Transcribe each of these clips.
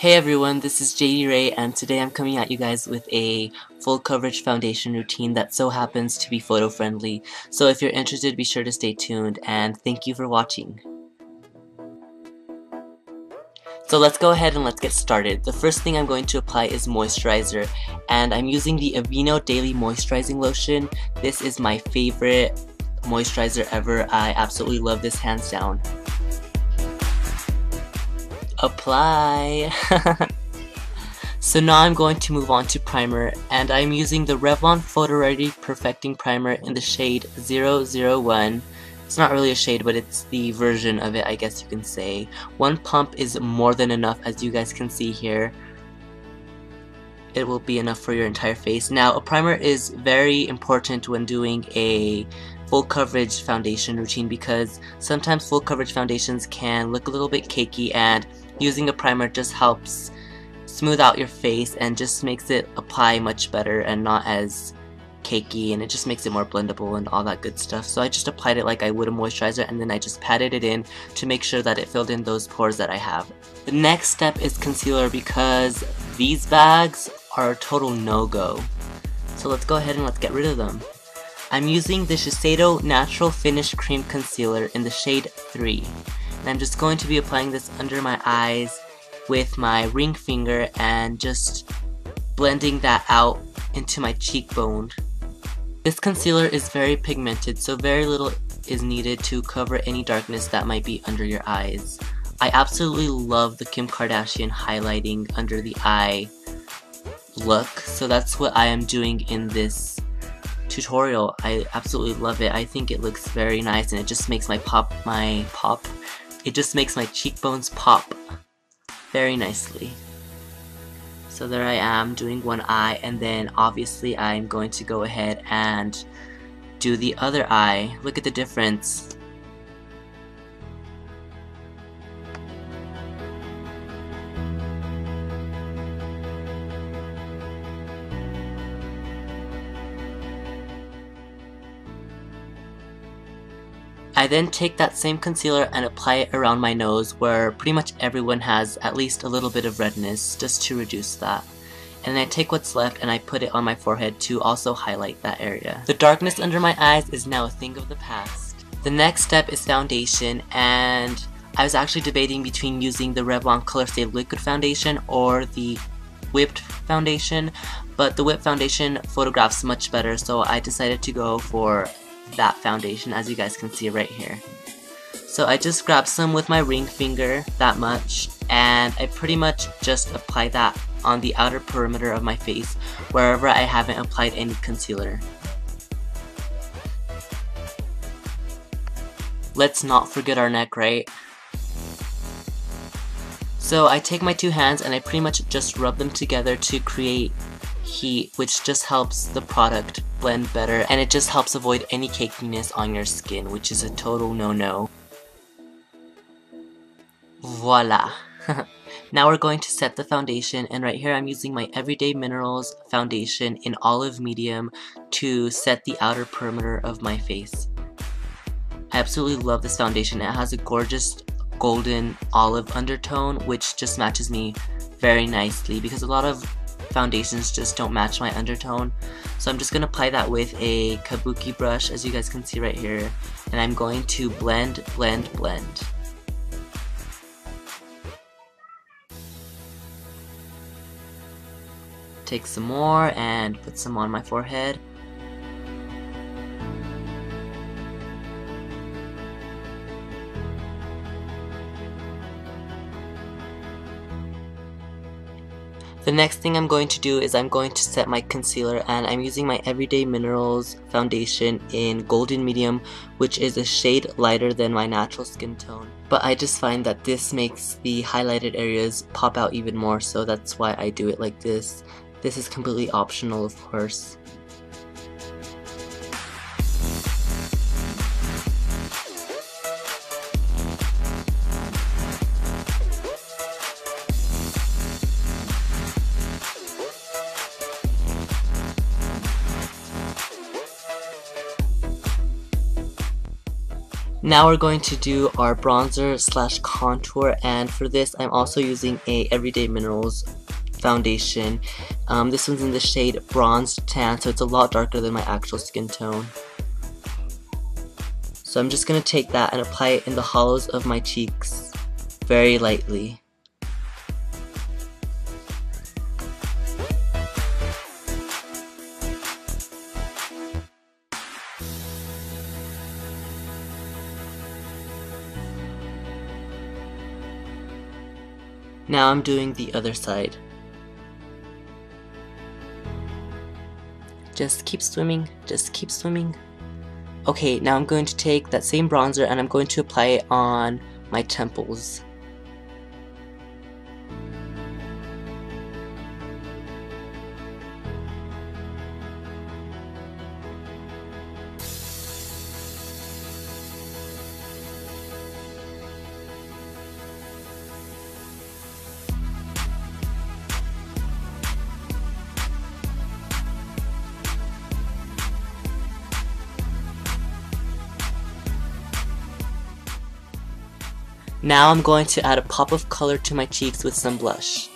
Hey everyone, this is Jaydee Rae and today I'm coming at you guys with a full coverage foundation routine that so happens to be photo friendly. So if you're interested, be sure to stay tuned and thank you for watching. So let's go ahead and let's get started. The first thing I'm going to apply is moisturizer and I'm using the Aveeno Daily Moisturizing Lotion. This is my favorite moisturizer ever. I absolutely love this hands down apply. so now I'm going to move on to primer and I'm using the Revlon Photo Ready Perfecting Primer in the shade 001. It's not really a shade but it's the version of it I guess you can say. One pump is more than enough as you guys can see here. It will be enough for your entire face. Now a primer is very important when doing a full coverage foundation routine because sometimes full coverage foundations can look a little bit cakey and using a primer just helps smooth out your face and just makes it apply much better and not as cakey and it just makes it more blendable and all that good stuff. So I just applied it like I would a moisturizer and then I just patted it in to make sure that it filled in those pores that I have. The next step is concealer because these bags are a total no-go. So let's go ahead and let's get rid of them. I'm using the Shiseido Natural Finish Cream Concealer in the shade 3. And I'm just going to be applying this under my eyes with my ring finger and just blending that out into my cheekbone. This concealer is very pigmented, so very little is needed to cover any darkness that might be under your eyes. I absolutely love the Kim Kardashian highlighting under the eye look, so that's what I am doing in this tutorial. I absolutely love it. I think it looks very nice and it just makes my pop, my pop, it just makes my cheekbones pop very nicely. So there I am doing one eye and then obviously I'm going to go ahead and do the other eye. Look at the difference. I then take that same concealer and apply it around my nose where pretty much everyone has at least a little bit of redness just to reduce that. And then I take what's left and I put it on my forehead to also highlight that area. The darkness under my eyes is now a thing of the past. The next step is foundation and I was actually debating between using the Revlon Color Stay Liquid Foundation or the whipped foundation but the whipped foundation photographs much better so I decided to go for that foundation as you guys can see right here. So I just grabbed some with my ring finger, that much, and I pretty much just apply that on the outer perimeter of my face wherever I haven't applied any concealer. Let's not forget our neck, right? So I take my two hands and I pretty much just rub them together to create heat, which just helps the product blend better and it just helps avoid any cakiness on your skin, which is a total no-no. Voila! now we're going to set the foundation and right here I'm using my Everyday Minerals foundation in olive medium to set the outer perimeter of my face. I absolutely love this foundation. It has a gorgeous golden olive undertone which just matches me very nicely because a lot of foundations just don't match my undertone. So I'm just going to apply that with a kabuki brush as you guys can see right here. And I'm going to blend, blend, blend. Take some more and put some on my forehead. Next thing I'm going to do is I'm going to set my concealer and I'm using my Everyday Minerals foundation in Golden Medium which is a shade lighter than my natural skin tone. But I just find that this makes the highlighted areas pop out even more so that's why I do it like this. This is completely optional of course. Now we're going to do our bronzer slash contour and for this I'm also using a Everyday Minerals foundation. Um, this one's in the shade Bronze Tan so it's a lot darker than my actual skin tone. So I'm just going to take that and apply it in the hollows of my cheeks very lightly. Now I'm doing the other side. Just keep swimming, just keep swimming. Okay, now I'm going to take that same bronzer and I'm going to apply it on my temples. Now I'm going to add a pop of color to my cheeks with some blush.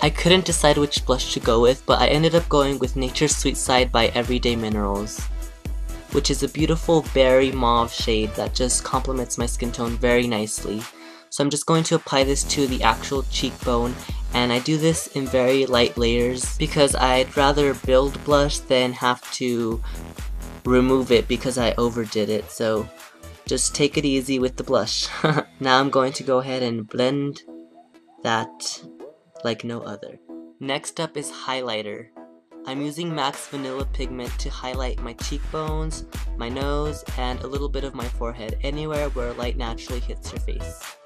I couldn't decide which blush to go with, but I ended up going with Nature's Sweet Side by Everyday Minerals, which is a beautiful berry mauve shade that just complements my skin tone very nicely. So I'm just going to apply this to the actual cheekbone and I do this in very light layers because I'd rather build blush than have to remove it because I overdid it so just take it easy with the blush. now I'm going to go ahead and blend that like no other. Next up is highlighter. I'm using MAC's Vanilla Pigment to highlight my cheekbones, my nose, and a little bit of my forehead, anywhere where light naturally hits your face.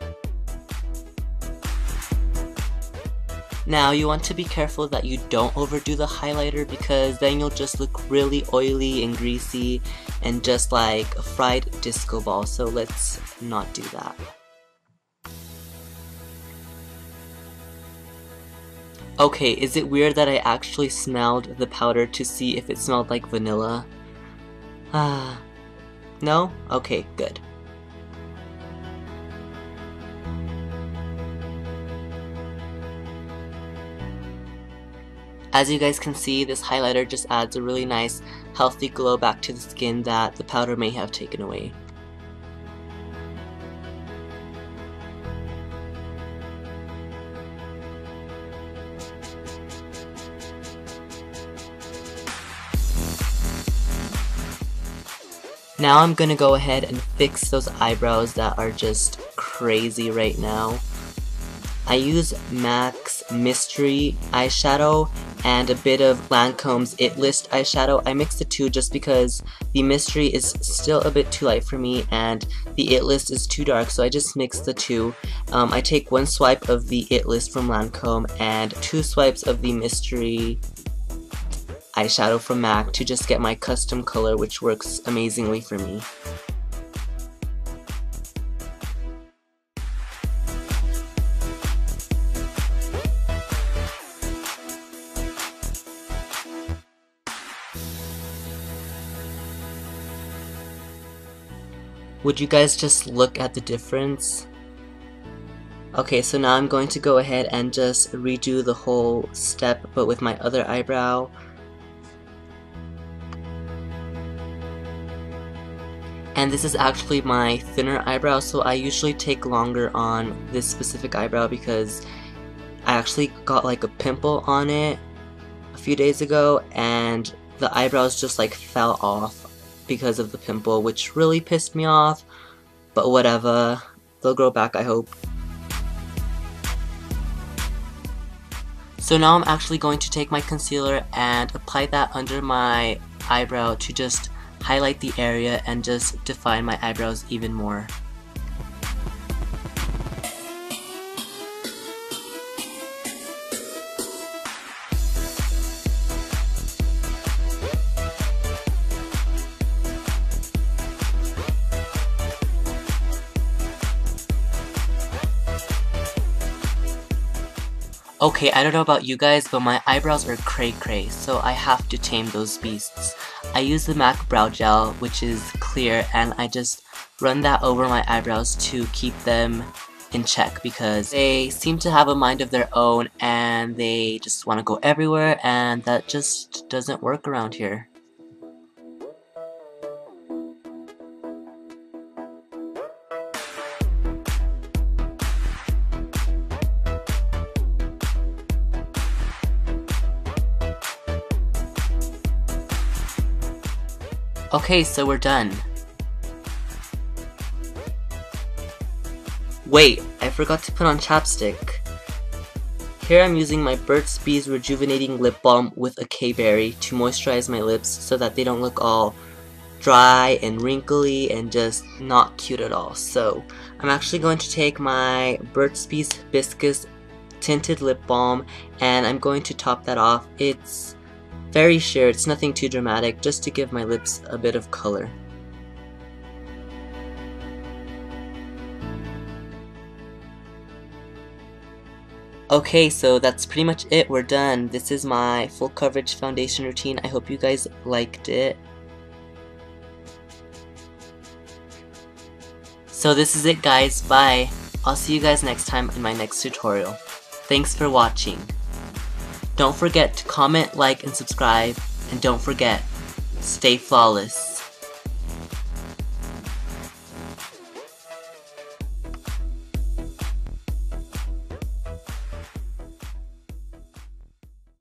Now you want to be careful that you don't overdo the highlighter because then you'll just look really oily and greasy and just like a fried disco ball so let's not do that. Okay, is it weird that I actually smelled the powder to see if it smelled like vanilla? Ah, no? Okay, good. As you guys can see, this highlighter just adds a really nice, healthy glow back to the skin that the powder may have taken away. Now I'm gonna go ahead and fix those eyebrows that are just crazy right now. I use MAC's Mystery eyeshadow and a bit of Lancome's It List eyeshadow. I mix the two just because the Mystery is still a bit too light for me and the It List is too dark so I just mix the two. Um, I take one swipe of the It List from Lancome and two swipes of the Mystery eyeshadow from MAC to just get my custom color which works amazingly for me. Would you guys just look at the difference? Okay, so now I'm going to go ahead and just redo the whole step, but with my other eyebrow. And this is actually my thinner eyebrow, so I usually take longer on this specific eyebrow because I actually got like a pimple on it a few days ago, and the eyebrows just like fell off because of the pimple, which really pissed me off, but whatever. They'll grow back, I hope. So now I'm actually going to take my concealer and apply that under my eyebrow to just highlight the area and just define my eyebrows even more. Okay, I don't know about you guys, but my eyebrows are cray cray, so I have to tame those beasts. I use the MAC Brow Gel, which is clear, and I just run that over my eyebrows to keep them in check because they seem to have a mind of their own and they just want to go everywhere and that just doesn't work around here. Okay, so we're done. Wait, I forgot to put on chapstick. Here I'm using my Burt's Bees Rejuvenating Lip Balm with a K-Berry to moisturize my lips so that they don't look all dry and wrinkly and just not cute at all. So I'm actually going to take my Burt's Bees Hibiscus Tinted Lip Balm and I'm going to top that off. It's very sheer, it's nothing too dramatic, just to give my lips a bit of color. Okay, so that's pretty much it. We're done. This is my full coverage foundation routine. I hope you guys liked it. So this is it guys. Bye. I'll see you guys next time in my next tutorial. Thanks for watching. Don't forget to comment, like, and subscribe. And don't forget, stay flawless.